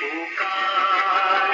पुकार